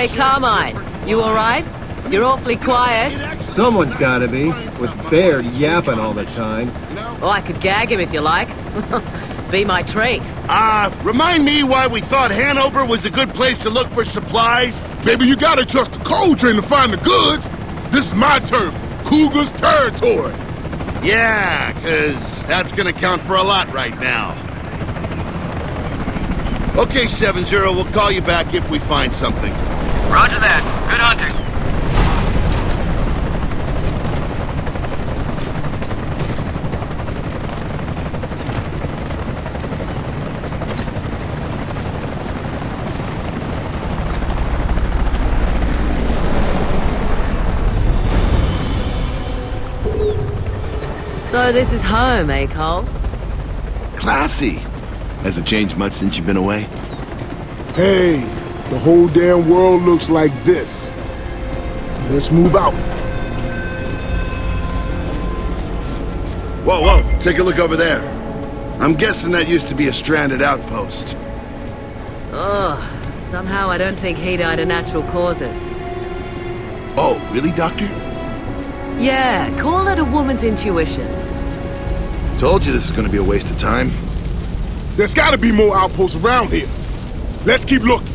Hey, Carmine, you alright? You're awfully quiet. Someone's gotta be, with Baird yapping all the time. Oh, I could gag him if you like. Be my treat. Uh, remind me why we thought Hanover was a good place to look for supplies? Baby, you gotta trust the Cole Train to find the goods. This is my turf, Cougar's territory. Yeah, cause that's gonna count for a lot right now. Okay, 7-0, we'll call you back if we find something. Roger that. Good hunting. So this is home, eh, Cole? Classy. Has it changed much since you've been away? Hey, the whole damn world looks like this. Let's move out. Whoa, whoa, take a look over there. I'm guessing that used to be a stranded outpost. Ugh. Somehow I don't think he died of natural causes. Oh, really, Doctor? Yeah, call it a woman's intuition. Told you this is gonna be a waste of time. There's gotta be more outposts around here. Let's keep looking.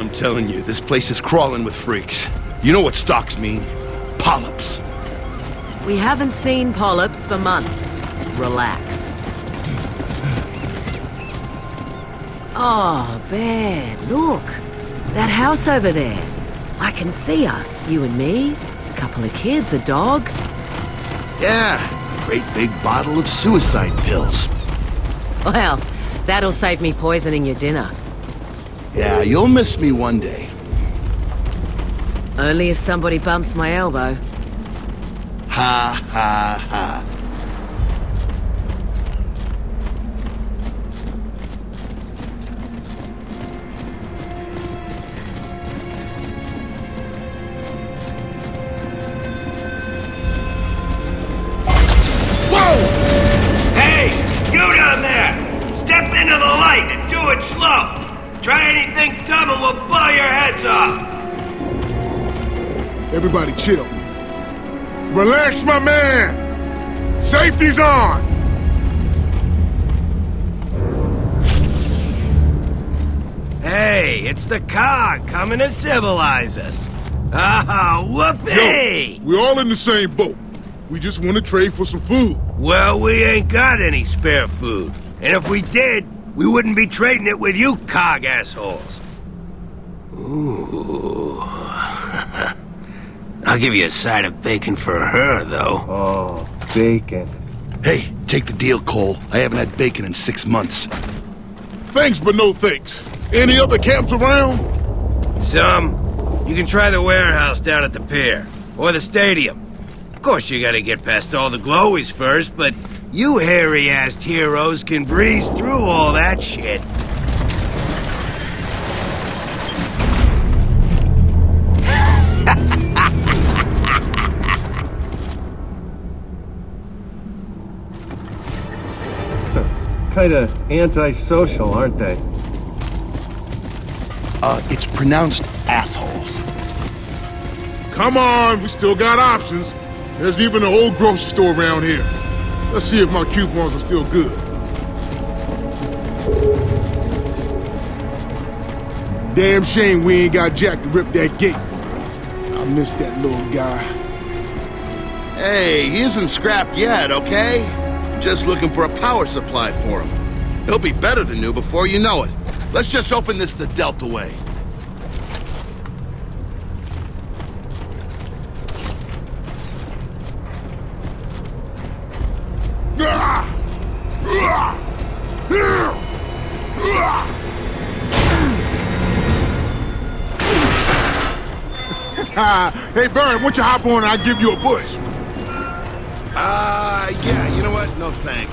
I'm telling you, this place is crawling with freaks. You know what stalks mean? Polyps. We haven't seen polyps for months. Relax. Oh, Baird, look. That house over there. I can see us, you and me. A couple of kids, a dog. Yeah, a great big bottle of suicide pills. Well, that'll save me poisoning your dinner. Yeah, you'll miss me one day. Only if somebody bumps my elbow. Ha ha ha. Everybody chill. Relax, my man. Safety's on. Hey, it's the cog coming to civilize us! Ah, whoopee! Yo, we're all in the same boat. We just want to trade for some food. Well, we ain't got any spare food. And if we did, we wouldn't be trading it with you cog assholes. Ooh. I'll give you a side of bacon for her, though. Oh, bacon. Hey, take the deal, Cole. I haven't had bacon in six months. Thanks, but no thanks. Any other camps around? Some. You can try the warehouse down at the pier. Or the stadium. Of course, you gotta get past all the glowies first, but you hairy-assed heroes can breeze through all that shit. Kinda antisocial, aren't they? Uh, it's pronounced assholes. Come on, we still got options. There's even an old grocery store around here. Let's see if my coupons are still good. Damn shame we ain't got Jack to rip that gate. I miss that little guy. Hey, he isn't scrapped yet, okay? Just looking for a power supply for him. He'll be better than new before you know it. Let's just open this the Delta way. Ah, hey, Baron! why don't you hop on and I'll give you a push? Ah, uh, yeah, you know what? No thanks.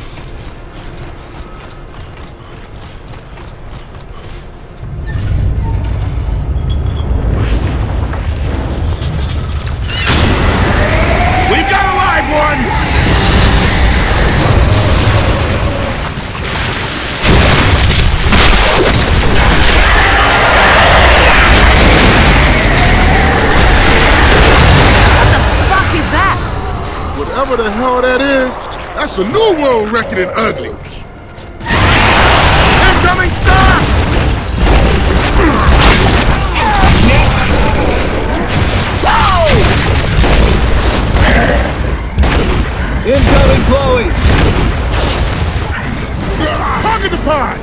A new world record in ugly. Incoming stalk! Incoming Chloe! Pocket the pot!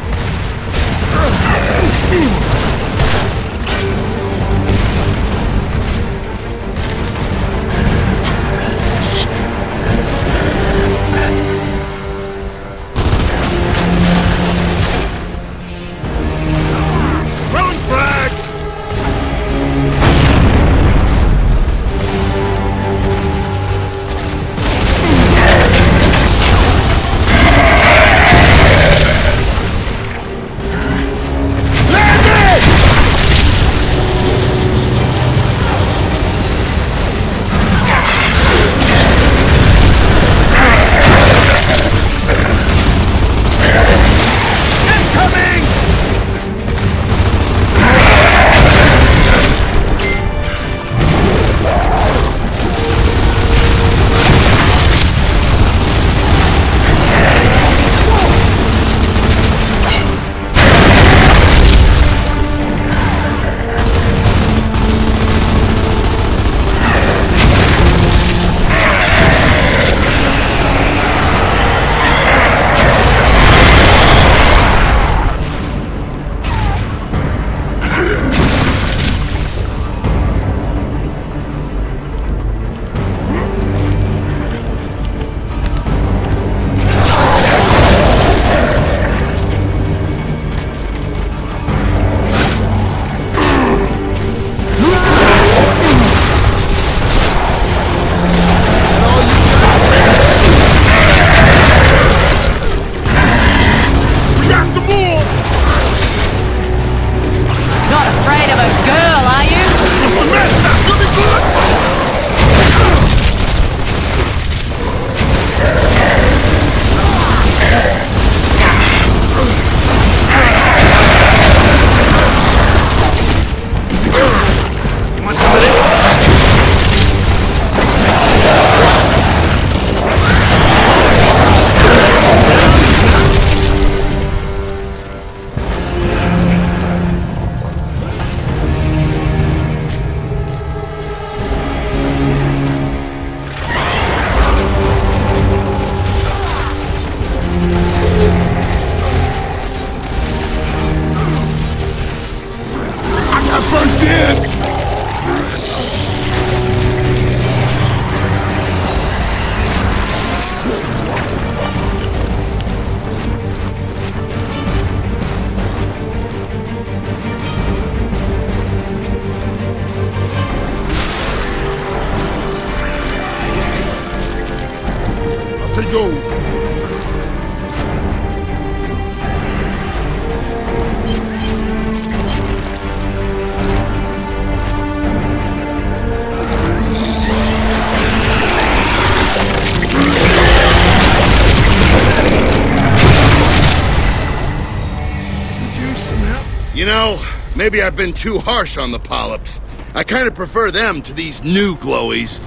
Maybe I've been too harsh on the polyps. I kind of prefer them to these new glowies.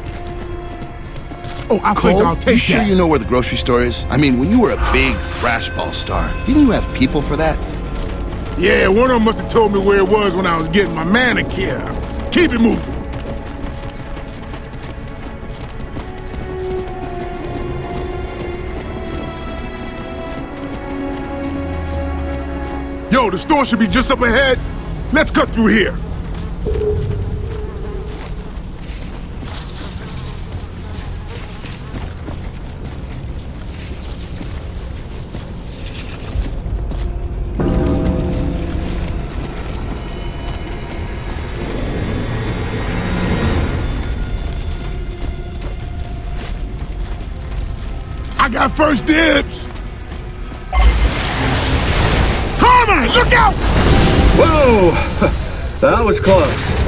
Oh, I think Cole, I'll you take sure that. you know where the grocery store is? I mean, when you were a big thrash ball star, didn't you have people for that? Yeah, one of them must have told me where it was when I was getting my manicure. Keep it moving. Yo, the store should be just up ahead. Let's cut through here! I got first dibs! Carmen, look out! Whoa! That was close.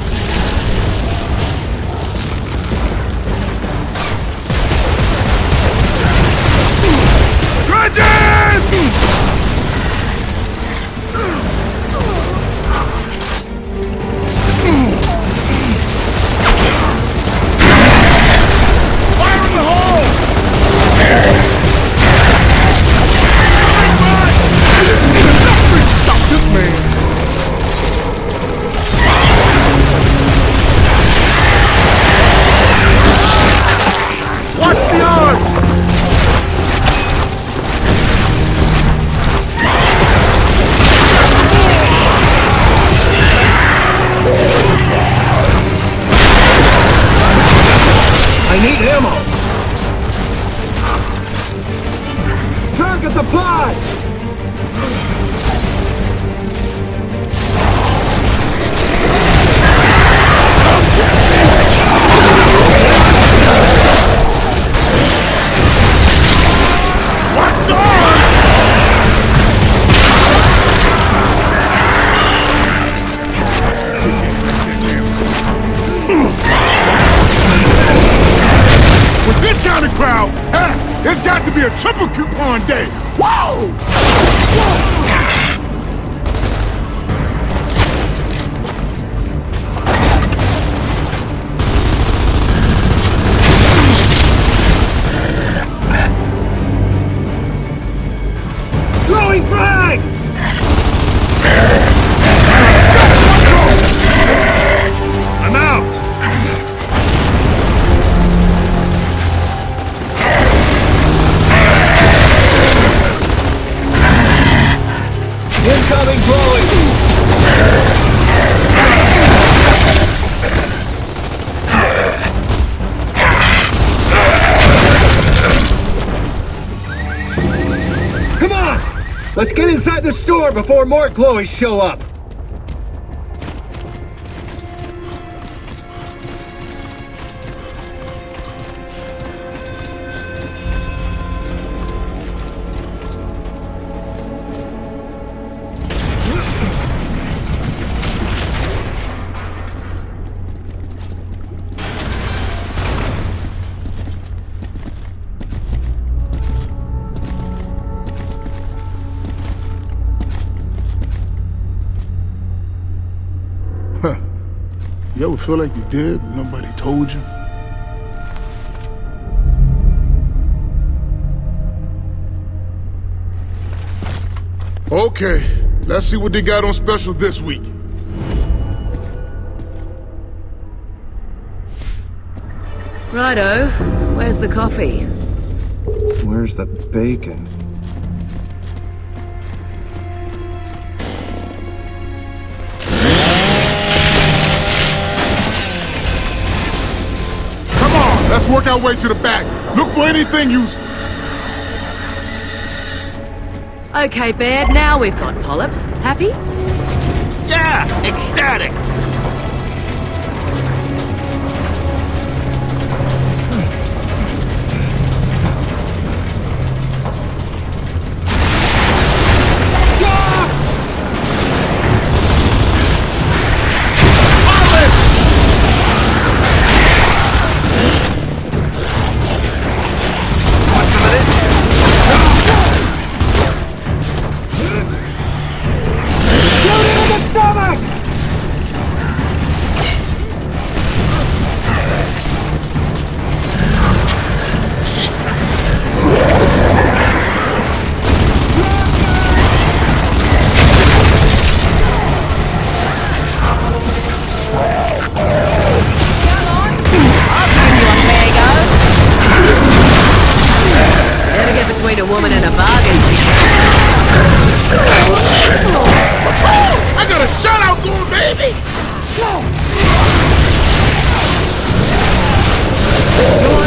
The store before more glowies show up! You ever feel like you did, but nobody told you? Okay, let's see what they got on special this week. Righto. Where's the coffee? Where's the bacon? Let's work our way to the back. Look for anything useful. Okay, Baird, now we've got polyps. Happy? Yeah, ecstatic. I got a shutout going, baby! No!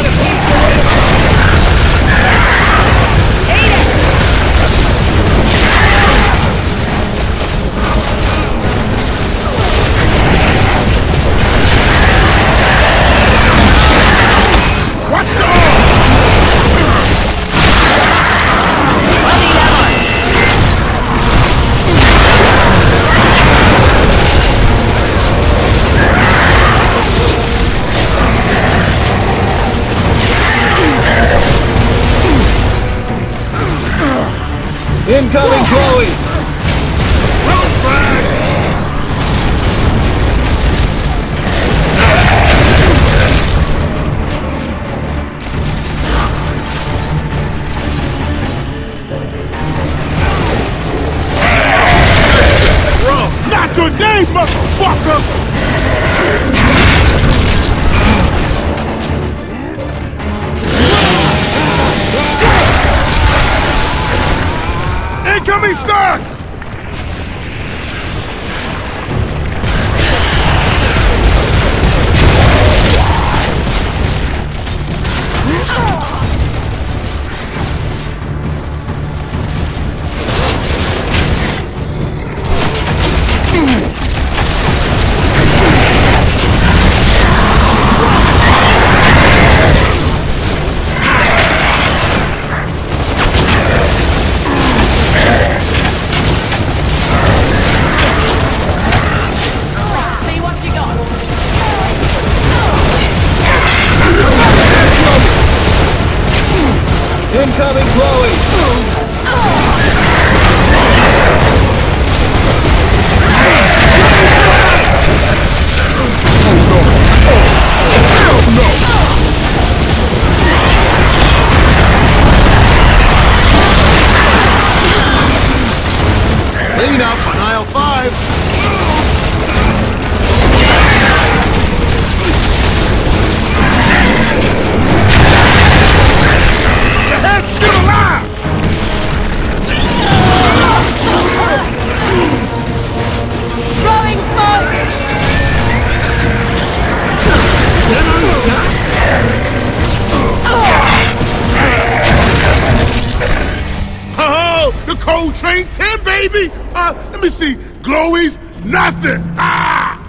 Baby! Uh, let me see. Glowies, nothing! Ah!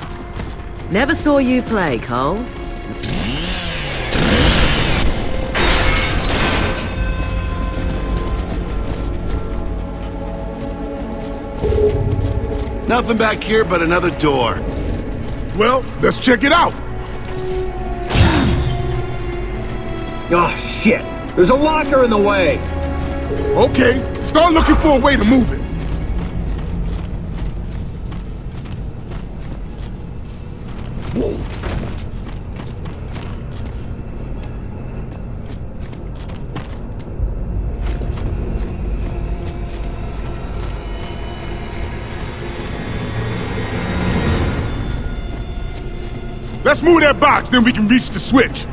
Never saw you play, Cole. Nothing back here but another door. Well, let's check it out. Oh, shit! There's a locker in the way! Okay, start looking for a way to move it. Let's move that box, then we can reach the switch.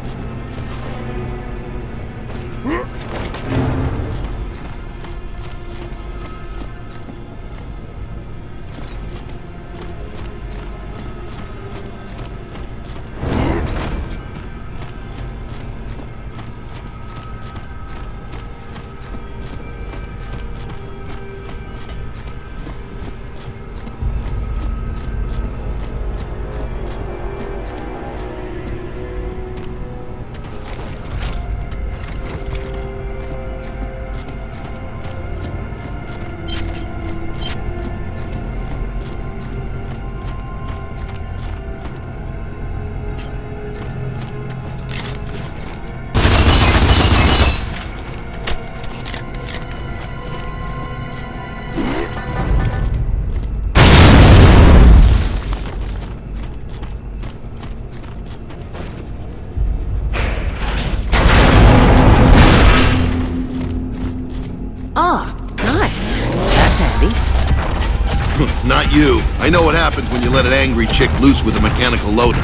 Let an angry chick loose with a mechanical loader.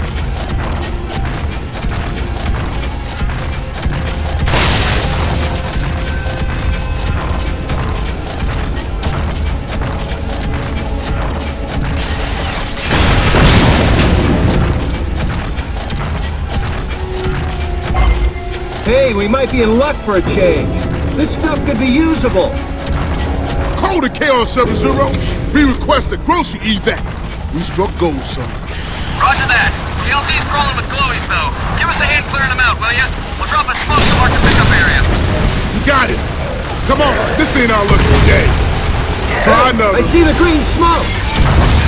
Hey, we might be in luck for a change. This stuff could be usable. Call the Chaos 70. We request a grocery evac. We struck gold, son. Roger that. PLC's crawling with glowies, though. Give us a hand clearing them out, will ya? We'll drop a smoke to mark the pickup area. You got it. Come on, this ain't our lucky day. Try another. I see the green smoke!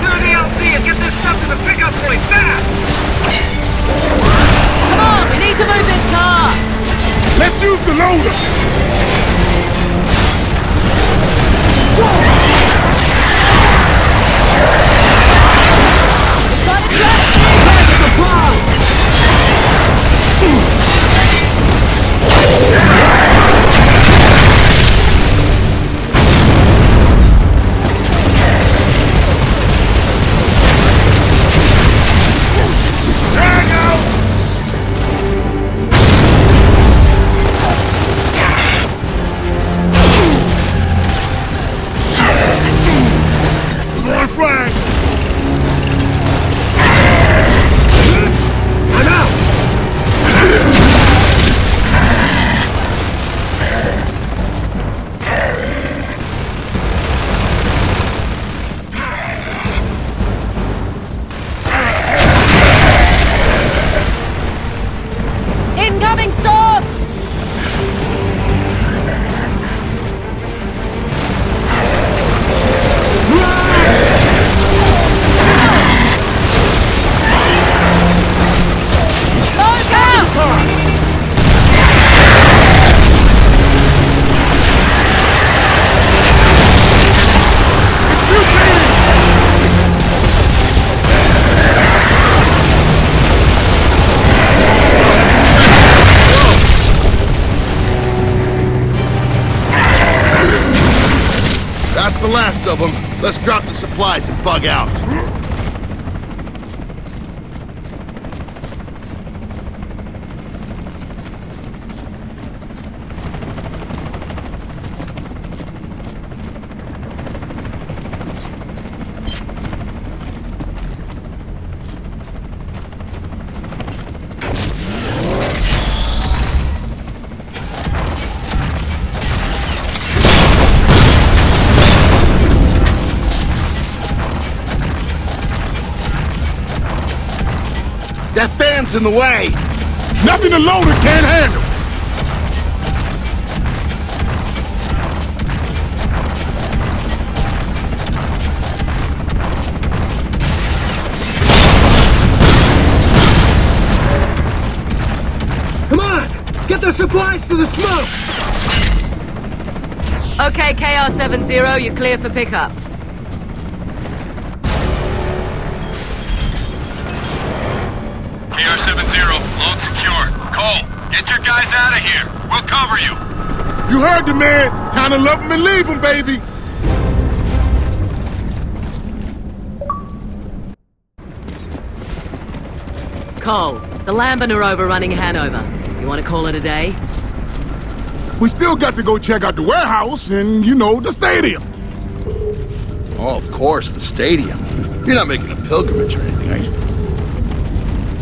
Clear the LZ and get this stuff to the pickup point fast! Let's use the loader. Got supplies and bug out. That in the way. Nothing the loader can't handle. Come on! Get the supplies to the smoke! Okay, KR70, you're clear for pickup. KR-70, load secure. Cole, get your guys out of here. We'll cover you. You heard the man. Time to love him and leave him, baby. Cole, the Lambent are overrunning Hanover. You want to call it a day? We still got to go check out the warehouse and, you know, the stadium. Oh, of course, the stadium. You're not making a pilgrimage or anything,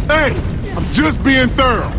Hey, I'm just being thorough.